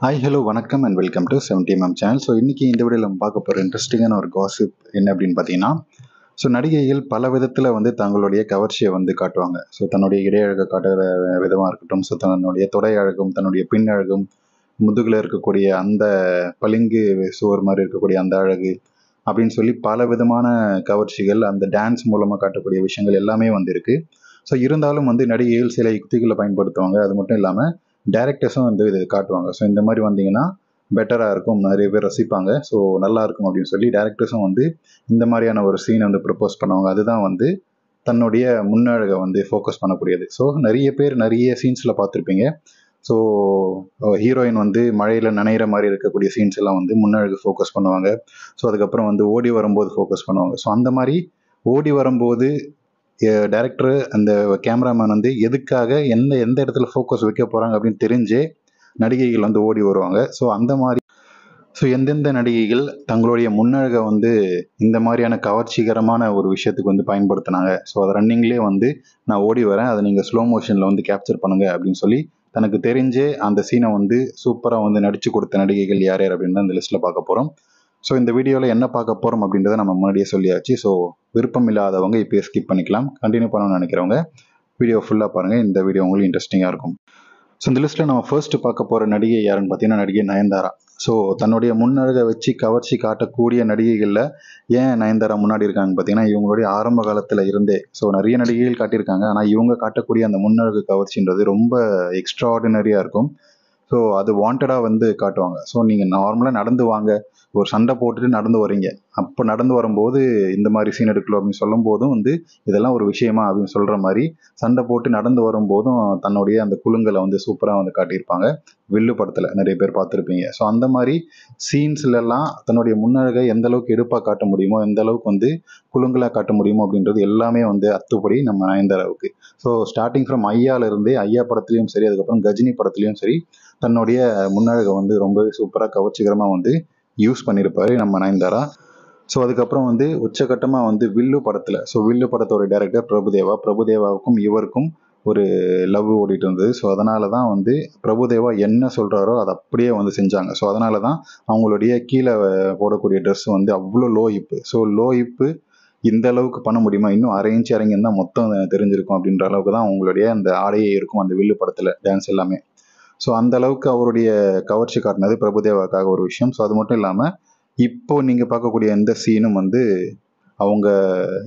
Hi hello வணக்கம் and welcome to seventy MM channel so இன்றைக்கி இந்த வீடியோவில் நம்ம பார்க்க போகிற இன்ட்ரெஸ்டிங்கான ஒரு காசிப் என்ன அப்படின்னு பார்த்தீங்கன்னா ஸோ நடிகைகள் பல விதத்தில் வந்து தங்களுடைய கவர்ச்சியை வந்து காட்டுவாங்க. ஸோ தன்னுடைய இடையழகை காட்டுற விதமாக இருக்கட்டும் ஸோ தன்னுடைய தொடை அழகும் தன்னுடைய பின் அழகும் முதுகில் இருக்கக்கூடிய அந்த பளிங்கு சுவர் மாதிரி இருக்கக்கூடிய அந்த அழகு அப்படின்னு சொல்லி பல விதமான கவர்ச்சிகள் அந்த டான்ஸ் மூலமாக காட்டக்கூடிய விஷயங்கள் எல்லாமே வந்து இருக்குது ஸோ இருந்தாலும் வந்து நடிகைகள் சில யுக்திகளை பயன்படுத்துவாங்க. அது மட்டும் இல்லாமல் டேரக்டர்ஸும் வந்து இது காட்டுவாங்க. ஸோ இந்த மாதிரி வந்தீங்கன்னா பெட்டராக இருக்கும். நிறைய பேர் ரசிப்பாங்க. ஸோ நல்லா இருக்கும் அப்படின்னு சொல்லி டேரக்டர்ஸும் வந்து இந்த மாதிரியான ஒரு சீனை வந்து ப்ரப்போஸ் பண்ணுவாங்க. அதுதான் வந்து தன்னுடைய முன்னழகை வந்து ஃபோக்கஸ் பண்ணக்கூடியது. ஸோ நிறைய பேர் நிறைய சீன்ஸில் பார்த்துருப்பீங்க. ஸோ ஹீரோயின் வந்து மழையில் நனைகிற மாதிரி இருக்கக்கூடிய சீன்ஸ் எல்லாம் வந்து முன்னழகு ஃபோக்கஸ் பண்ணுவாங்க. ஸோ அதுக்கப்புறம் வந்து ஓடி வரும்போது ஃபோக்கஸ் பண்ணுவாங்க. ஸோ அந்த மாதிரி ஓடி வரும்போது டேரக்டர் அந்த கேமராமேன் வந்து எதுக்காக எந்த எந்த இடத்துல ஃபோக்கஸ் வைக்க போகிறாங்க அப்படின்னு தெரிஞ்சே நடிகைகள் வந்து ஓடி வருவாங்க. ஸோ அந்த மாதிரி ஸோ எந்தெந்த நடிகைகள் தங்களுடைய முன்னழகை வந்து இந்த மாதிரியான கவர்ச்சிகரமான ஒரு விஷயத்துக்கு வந்து பயன்படுத்தினாங்க. ஸோ அதை ரன்னிங்லேயே வந்து நான் ஓடி வரேன். அதை நீங்கள் ஸ்லோ மோஷனில் வந்து கேப்சர் பண்ணுங்க அப்படின்னு சொல்லி தனக்கு தெரிஞ்சே அந்த சீனை வந்து சூப்பராக வந்து நடித்து கொடுத்த நடிகைகள் யார் யார் அப்படின்னு தான் இந்த லிஸ்ட்டில் பார்க்க போகிறோம் ஸோ இந்த வீடியோவில் என்ன பார்க்க போகிறோம் அப்படின்றத நம்ம முன்னாடியே சொல்லியாச்சு. ஸோ விருப்பம் இல்லாதவங்க இப்போயே ஸ்கிப் பண்ணிக்கலாம். கண்டினியூ பண்ணணும்னு நினைக்கிறவங்க வீடியோ ஃபுல்லாக பாருங்கள் இந்த வீடியோ உங்களுக்கு இன்ட்ரெஸ்டிங்காக இருக்கும். ஸோ இந்த லிஸ்ட்டில் நம்ம ஃபர்ஸ்ட் பார்க்க போகிற நடிகை யாருன்னு பார்த்தீங்கன்னா நடிகை நயன்தாரா. ஸோ தன்னுடைய முன்னழகை வச்சு கவர்ச்சி காட்டக்கூடிய நடிகைகளில் ஏன் நயன்தாரா முன்னாடி இருக்காங்க பார்த்தீங்கன்னா இவங்களுடைய ஆரம்ப காலத்தில் இருந்தே. ஸோ நிறைய நடிகைகள் காட்டியிருக்காங்க. ஆனால் இவங்க காட்டக்கூடிய அந்த முன்னழகு கவர்ச்சின்றது ரொம்ப எக்ஸ்ட்ராடினரியாக இருக்கும். ஸோ அது வாண்டடாக வந்து காட்டுவாங்க. ஸோ நீங்கள் நார்மலாக நடந்து வாங்க. ஒரு சண்டை போட்டுட்டு நடந்து வரீங்க. அப்போ நடந்து வரும்போது இந்த மாதிரி சீன் எடுக்கலாம் அப்படின்னு சொல்லும் போதும் வந்து இதெல்லாம் ஒரு விஷயமா அப்படின்னு சொல்கிற மாதிரி சண்டை போட்டு நடந்து வரும்போதும் தன்னுடைய அந்த குழுங்களை வந்து சூப்பராக வந்து காட்டியிருப்பாங்க. வில்லு படத்தில் நிறைய பேர் பார்த்துருப்பீங்க. ஸோ அந்த மாதிரி சீன்ஸ்லலாம் தன்னுடைய முன்னழகை எந்த அளவுக்கு எடுப்பாக காட்ட முடியுமோ எந்த அளவுக்கு வந்து குழுங்களாக காட்ட முடியுமோ அப்படின்றது எல்லாமே வந்து அத்துப்படி நம்ம நயன்தாராவுக்கு ஸோ ஸ்டார்டிங் ஃப்ரம் ஐயாவிலிருந்தே ஐயா படத்துலையும் சரி அதுக்கப்புறம் கஜினி படத்துலையும் சரி தன்னுடைய முன்னழகை வந்து ரொம்பவே சூப்பராக கவர்ச்சிகரமாக வந்து யூஸ் பண்ணியிருப்பாரு நம்ம நயன்தாரா. ஸோ அதுக்கப்புறம் வந்து உச்சகட்டமாக வந்து வில்லு படத்தில் ஸோ வில்லு படத்தோட டேரக்டர் பிரபுதேவா பிரபுதேவாவுக்கும் இவருக்கும் ஒரு லவ் ஓடிட்டு இருந்தது. ஸோ அதனால தான் வந்து பிரபுதேவா என்ன சொல்கிறாரோ அதை அப்படியே வந்து செஞ்சாங்க. ஸோ அதனால தான் அவங்களுடைய கீழே போடக்கூடிய ட்ரெஸ் வந்து அவ்வளோ லோ இப்பு ஸோ லோ இப்பு இந்த அளவுக்கு பண்ண முடியுமா? இன்னும் அரை இன்ச் இறங்கி தான் மொத்தம் தெரிஞ்சிருக்கும் அப்படின்ற அளவுக்கு தான் அவங்களுடைய அந்த ஆடையே இருக்கும் அந்த வில்லு படத்தில் டான்ஸ் எல்லாமே. ஸோ அந்த அளவுக்கு அவருடைய கவர்ச்சி காட்டினது பிரபுதேவாக்காக ஒரு விஷயம். ஸோ அது மட்டும் இல்லாமல் இப்போ நீங்கள் பார்க்கக்கூடிய எந்த சீனும் வந்து அவங்க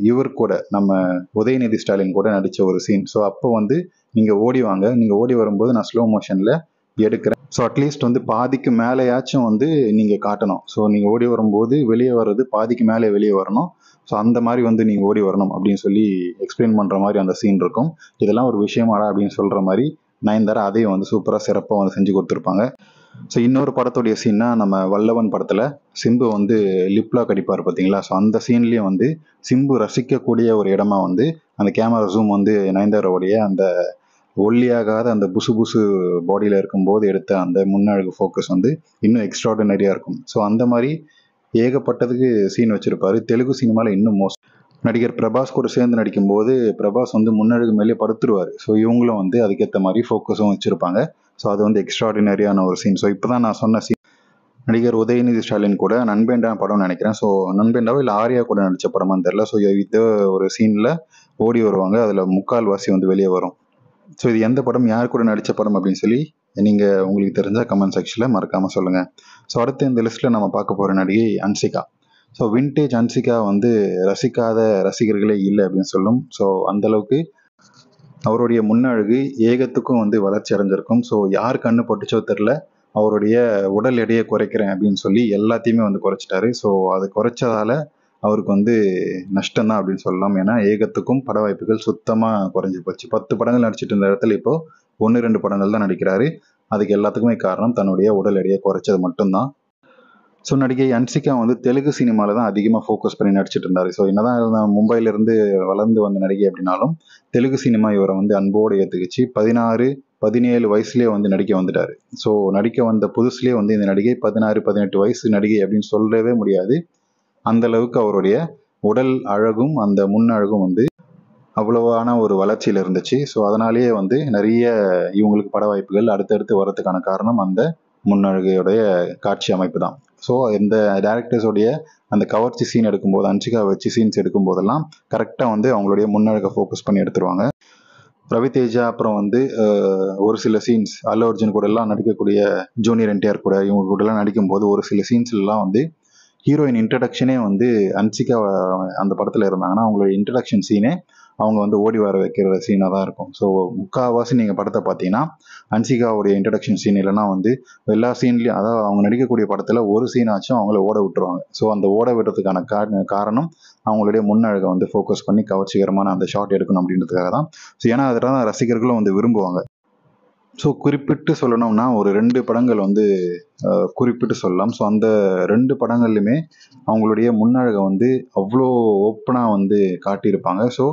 இவர் கூட நம்ம உதயநிதி ஸ்டாலின் கூட நடித்த ஒரு சீன் ஸோ அப்போ வந்து நீங்கள் ஓடி வாங்க. நீங்கள் ஓடி வரும்போது நான் ஸ்லோ மோஷனில் எடுக்கிறேன். ஸோ அட்லீஸ்ட் வந்து பாதிக்கு மேலேயாச்சும் வந்து நீங்கள் காட்டணும். ஸோ நீங்கள் ஓடி வரும்போது வெளியே வர்றது பாதிக்கு மேலே வெளியே வரணும். ஸோ அந்த மாதிரி வந்து நீங்கள் ஓடி வரணும் அப்படின்னு சொல்லி எக்ஸ்பிளைன் பண்ணுற மாதிரி அந்த சீன் இருக்கும். இதெல்லாம் ஒரு விஷயமாடா அப்படின்னு சொல்கிற மாதிரி நயன்தாரா அதையும் வந்து சூப்பராக சிறப்பாக வந்து செஞ்சு கொடுத்துருப்பாங்க. ஸோ இன்னொரு படத்துடைய சீன்னா நம்ம வல்லவன் படத்தில் சிம்பு வந்து லிப்லா கடிப்பார் பார்த்தீங்களா ஸோ அந்த சீன்லேயும் வந்து சிம்பு ரசிக்கக்கூடிய ஒரு இடமா வந்து அந்த கேமரா ஜூம் வந்து நயன்தாராவுடைய அந்த ஒல்லியாகாத அந்த புசு புசு பாடியில் இருக்கும்போது எடுத்த அந்த முன்னழகு ஃபோக்கஸ் வந்து இன்னும் எக்ஸ்ட்ராடினரியாக இருக்கும். ஸோ அந்த மாதிரி ஏகப்பட்டதுக்கு சீன் வச்சுருப்பாரு. தெலுங்கு சினிமாவில் இன்னும் மோஸ்ட் நடிகர் பிரபாஸ் கூட சேர்ந்து நடிக்கும்போது பிரபாஸ் வந்து முன்னழுகு மேலே படுத்துருவார். ஸோ இவங்களும் வந்து அதுக்கேற்ற மாதிரி ஃபோக்கஸும் வச்சுருப்பாங்க. ஸோ அது வந்து எக்ஸ்ட்ராடினரியான ஒரு சீன் ஸோ இப்போ தான் நான் சொன்ன சீன் நடிகர் உதயநிதி ஸ்டாலின் கூட நண்பேண்டா படம் நினைக்கிறேன். ஸோ நண்பேண்டாவோ இல்லை ஆர்யா கூட நடித்த படமான்னு தெரில ஸோ இது ஒரு சீனில் ஓடி வருவாங்க. அதில் முக்கால் வாசி வந்து வெளியே வரும். ஸோ இது எந்த படம்? யார் கூட நடித்த படம் அப்படின்னு சொல்லி நீங்கள் உங்களுக்கு தெரிஞ்ச கமெண்ட் செக்ஷனில் மறக்காமல் சொல்லுங்கள் ஸோ அடுத்து இந்த லிஸ்ட்டில் நம்ம பார்க்க போகிற நடிகை அன்சிகா. ஸோ வின்டேஜ் அன்சிகா வந்து ரசிக்காத ரசிகர்களே இல்லை அப்படின்னு சொல்லும். ஸோ அந்தளவுக்கு அவருடைய முன்னழகு ஏகத்துக்கும் வந்து வளர்ச்சி அடைஞ்சிருக்கும். ஸோ யார் கண்ணு பட்டுச்சோ தெரில அவருடைய உடல் எடையை குறைக்கிறேன் அப்படின்னு சொல்லி எல்லாத்தையுமே வந்து குறைச்சிட்டாரு. ஸோ அது குறைச்சதால அவருக்கு வந்து நஷ்டம் தான் அப்படின்னு சொல்லலாம். ஏன்னா ஏகத்துக்கும் பட வாய்ப்புகள் சுத்தமாக குறைஞ்சி போச்சு. பத்து படங்கள் நடிச்சிட்டு இருந்த இடத்துல இப்போ ஒன்று ரெண்டு படங்கள் தான் நடிக்கிறாரு. அதுக்கு எல்லாத்துக்குமே காரணம் தன்னுடைய உடல் எடையை குறைச்சது மட்டும்தான். ஸோ நடிகை அன்சிகா வந்து தெலுங்கு சினிமாவில் தான் அதிகமாக ஃபோக்கஸ் பண்ணி நடிச்சிட்டு இருந்தார். ஸோ என்னதான் மும்பையிலேருந்து வளர்ந்து வந்த நடிகை அப்படின்னாலும் தெலுங்கு சினிமா இவரை வந்து அன்போடு ஏற்றுக்குச்சு பதினாறு பதினேழு வயசுலேயே வந்து நடிக்க வந்துட்டார். ஸோ நடிக்க வந்த புதுசுலேயே வந்து இந்த நடிகை பதினாறு பதினெட்டு வயசு நடிகை அப்படின்னு சொல்லவே முடியாது. அந்த அளவுக்கு அவருடைய உடல் அழகும் அந்த முன் அழகும் வந்து அவ்வளவான ஒரு வளர்ச்சியில் இருந்துச்சு. ஸோ அதனாலேயே வந்து நிறைய இவங்களுக்கு பட வாய்ப்புகள் அடுத்தடுத்து வரதுக்கான காரணம் அந்த முன்னழகையுடைய காட்சி அமைப்பு தான். ஸோ இந்த டேரக்டர்ஸோடைய அந்த கவர்ச்சி சீன் எடுக்கும்போது அன்சிகா வச்சு சீன்ஸ் எடுக்கும்போதெல்லாம் கரெக்டாக வந்து அவங்களுடைய முன்னழகை ஃபோக்கஸ் பண்ணி எடுத்துருவாங்க. ரவிதேஜா அப்புறம் வந்து ஒரு சில சீன்ஸ் அல்லு அர்ஜுன் கூட எல்லாம் நடிக்கக்கூடிய ஜூனியர் என்டிஆர் கூட இவங்க கூட எல்லாம் நடிக்கும்போது ஒரு சில சீன்ஸ்லாம் வந்து ஹீரோயின் இன்ட்ரடக்ஷனே வந்து அன்சிகா அந்த படத்தில் இருந்தாங்கன்னா அவங்களோட இன்ட்ரடக்ஷன் சீனே அவங்க வந்து ஓடி வர வைக்கிற சீனாக தான் இருக்கும். ஸோ முக்கால்வாசி நீங்கள் படத்தை பார்த்தீங்கன்னா அன்சிகாவுடைய இன்ட்ரடக்ஷன் சீன் இல்லைன்னா வந்து எல்லா சீன்லேயும் அதாவது அவங்க நடிக்கக்கூடிய படத்தில் ஒரு சீனாச்சும் அவங்கள ஓட விட்டுருவாங்க. ஸோ அந்த ஓட விடுறதுக்கான கா- காரணம் அவங்களுடைய முன்னழகை வந்து ஃபோக்கஸ் பண்ணி கவர்ச்சிகரமான அந்த ஷாட் எடுக்கணும் அப்படின்றதுக்காக தான். ஸோ ஏன்னா அதெல்லாம் தான் ரசிகர்களும் வந்து விரும்புவாங்க. ஸோ குறிப்பிட்டு சொல்லணும்னா ஒரு ரெண்டு படங்கள் வந்து குறிப்பிட்டு சொல்லலாம். ஸோ அந்த ரெண்டு படங்கள்லையுமே அவங்களுடைய முன்னழகை வந்து அவ்வளோ ஓப்பனாக வந்து காட்டியிருப்பாங்க. ஸோ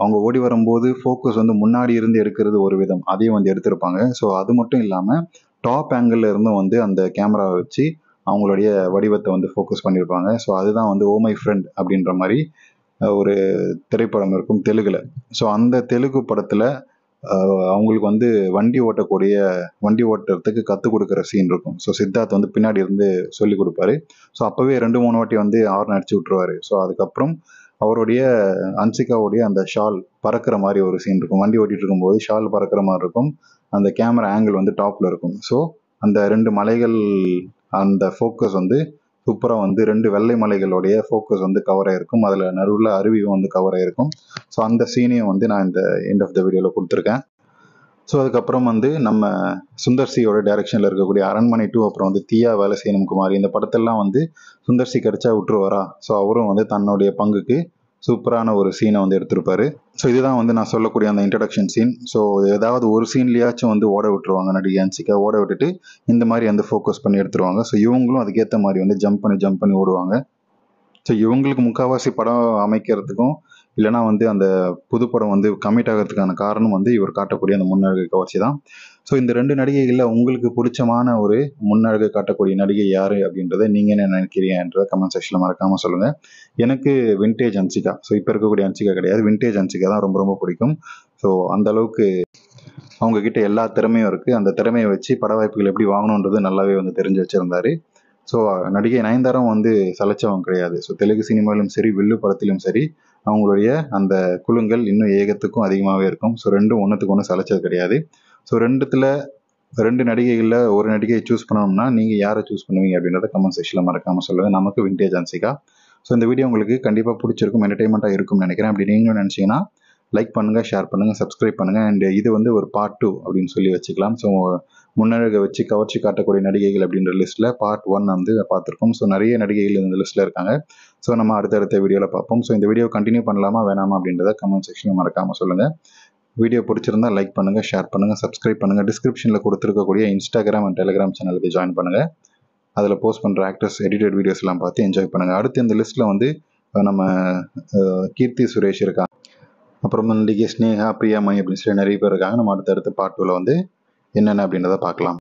அவங்க ஓடி வரும்போது ஃபோக்கஸ் வந்து முன்னாடி இருந்து எடுக்கிறது ஒரு விதம். அதையும் வந்து எடுத்திருப்பாங்க. ஸோ அது மட்டும் இல்லாமல் டாப் ஆங்கிள் இருந்தும் வந்து அந்த கேமராவை வச்சு அவங்களுடைய வடிவத்தை வந்து ஃபோக்கஸ் பண்ணியிருப்பாங்க. ஸோ அதுதான் வந்து ஓ மை ஃப்ரெண்ட் அப்படின்ற மாதிரி ஒரு திரைப்படம் இருக்கும் தெலுங்குல. ஸோ அந்த தெலுங்கு படத்தில் அவங்களுக்கு வந்து வண்டி ஓட்டக்கூடிய வண்டி ஓட்டுறதுக்கு கற்றுக் கொடுக்குற சீன் இருக்கும். ஸோ சித்தார்த் வந்து பின்னாடி இருந்து சொல்லி கொடுப்பாரு. ஸோ அப்போவே ரெண்டு மூணு வாட்டி வந்து ஹார்ன் அடிச்சு விட்ருவாரு ஸோ அதுக்கப்புறம் அவருடைய அன்சிகாவுடைய அந்த ஷால் பறக்கிற மாதிரி ஒரு சீன் இருக்கும். வண்டி ஓட்டிட்டு இருக்கும்போது ஷால் பறக்கிற மாதிரி இருக்கும். அந்த கேமரா ஆங்கிள் வந்து டாப்பில் இருக்கும். ஸோ அந்த ரெண்டு மலைகள் அந்த ஃபோக்கஸ் வந்து சூப்பராக வந்து ரெண்டு வெள்ளை மலைகளுடைய ஃபோக்கஸ் வந்து கவர் ஆயிருக்கும். அதில் நடுவில் அருவியும் வந்து கவர் ஆயிருக்கும். ஸோ அந்த சீனையும் வந்து நான் இந்த எண்ட் ஆஃப் த வீடியோவில் கொடுத்துருக்கேன். ஸோ அதுக்கப்புறம் வந்து நம்ம சுந்தர்சியோட டைரக்ஷனில் இருக்கக்கூடிய அரண்மனை டூ அப்புறம் வந்து தீயா வேலை செய்யணும் குமார் இந்த படத்தெல்லாம் வந்து சுந்தர்சி கிடச்சா கிடைச்சா விட்டுருவாரா? ஸோ அவரும் வந்து தன்னுடைய பங்குக்கு சூப்பரான ஒரு சீனை வந்து எடுத்திருப்பாரு. ஸோ இதுதான் வந்து நான் சொல்லக்கூடிய அந்த இன்ட்ரடக்ஷன் சீன் ஸோ ஏதாவது ஒரு சீன்லேயாச்சும் வந்து ஓட விட்டுருவாங்க. நடிகை அன்சிகா ஓட விட்டுட்டு இந்த மாதிரி வந்து ஃபோக்கஸ் பண்ணி எடுத்துருவாங்க. ஸோ இவங்களும் அதுக்கேற்ற மாதிரி வந்து ஜம்ப் பண்ணி ஜம்ப் பண்ணி ஓடுவாங்க. ஸோ இவங்களுக்கு முக்கால்வாசி படம் அமைக்கிறதுக்கும் இல்லைனா வந்து அந்த புதுப்படம் வந்து கமிட் ஆகிறதுக்கான காரணம் வந்து இவர் காட்டக்கூடிய அந்த முன்னழகை கவர்ச்சி தான். ஸோ இந்த ரெண்டு நடிகைகளில் உங்களுக்கு பிடிச்சமான ஒரு முன்னழகு காட்டக்கூடிய நடிகை யார் அப்படின்றத நீங்கள் என்ன நினைக்கிறீங்கன்றத கமெண்ட் செக்ஷனில் மறக்காமல் சொல்லுங்கள் எனக்கு வின்டேஜ் அன்சிகா. ஸோ இப்போ இருக்கக்கூடிய அன்சிகா கிடையாது. வின்டேஜ் அன்சிகா தான் ரொம்ப ரொம்ப பிடிக்கும். ஸோ அந்த அளவுக்கு அவங்க எல்லா திறமையும் இருக்குது அந்த திறமையை வச்சு பட வாய்ப்புகள் எப்படி வாங்கணுன்றது நல்லாவே வந்து தெரிஞ்சு வச்சுருந்தாரு. ஸோ நடிகை நயன்தாரம் வந்து சலைச்சவங்க கிடையாது. ஸோ தெலுங்கு சினிமாவிலும் சரி வில்லு படத்திலும் சரி அவங்களுடைய அந்த குழுங்கள் இன்னும் ஏகத்துக்கும் அதிகமாகவே இருக்கும். ஸோ ரெண்டும் ஒன்றுத்துக்கு ஒன்று சலைச்சது கிடையாது. ஸோ ரெண்டுத்தில் ரெண்டு நடிகைகளில் ஒரு நடிகையை சூஸ் பண்ணணும்னா நீங்கள் யாரை சூஸ் பண்ணுவீங்க அப்படின்றத கமெண்ட் செக்ஷனில் மறக்காமல் சொல்லுங்கள் நமக்கு விண்டேஜ் ஆன்சிகா ஸோ இந்த வீடியோ உங்களுக்கு கண்டிப்பாக பிடிச்சிருக்கும் என்டர்டைன்மெண்ட்டாக இருக்கும்னு நினைக்கிறேன். அப்படி நீங்களும் நினச்சிங்கன்னா லைக் பண்ணுங்கள் ஷேர் பண்ணுங்கள் சப்ஸ்கிரைப் பண்ணுங்கள் அண்ட் இது வந்து ஒரு பார்ட் டூ அப்படின்னு சொல்லி வச்சுக்கலாம். ஸோ முன்னழகை வச்சு கவர்ச்சி காட்டக்கூடிய நடிகைகள் அப்படின்ற லிஸ்ட்டில் பார்ட் ஒன் வந்து பார்த்துருக்கோம். ஸோ நிறைய நடிகைகள் இந்த லிஸ்ட்டில் இருக்காங்க. ஸோ நம்ம அடுத்தடுத்த வீடியோவில் பார்ப்போம். ஸோ இந்த வீடியோ கண்டினியூ பண்ணலாமா வேணாமா அப்படின்றத கமெண்ட் செக்ஷனில் மறக்காமல் சொல்லுங்கள் வீடியோ பிடிச்சிருந்தா லைக் பண்ணுங்கள் ஷேர் பண்ணுங்கள் சப்ஸ்கிரைப் பண்ணுங்கள் டிஸ்கிரிப்ஷனில் கொடுத்துருக்கக்கூடிய இன்ஸ்டாகிராம் அண்ட் டெலிகிராம் சேனலுக்கு ஜாயின் பண்ணுங்கள் அதில் போஸ்ட் பண்ணுற ஆக்டர்ஸ் எடிட்டட் வீடியோஸ்லாம் பார்த்து என்ஜாய் பண்ணுங்கள் அடுத்து இந்த லிஸ்ட்டில் வந்து நம்ம கீர்த்தி சுரேஷ் இருக்காங்க. அப்புறம் நடிகை ஸ்னேகா பிரியாமணி அப்படின்னு சொல்லி நிறைய பேர் இருக்காங்க. நம்ம அடுத்தடுத்த பார்ட் டூவில் வந்து என்னென்ன அப்படின்றத பார்க்கலாம்.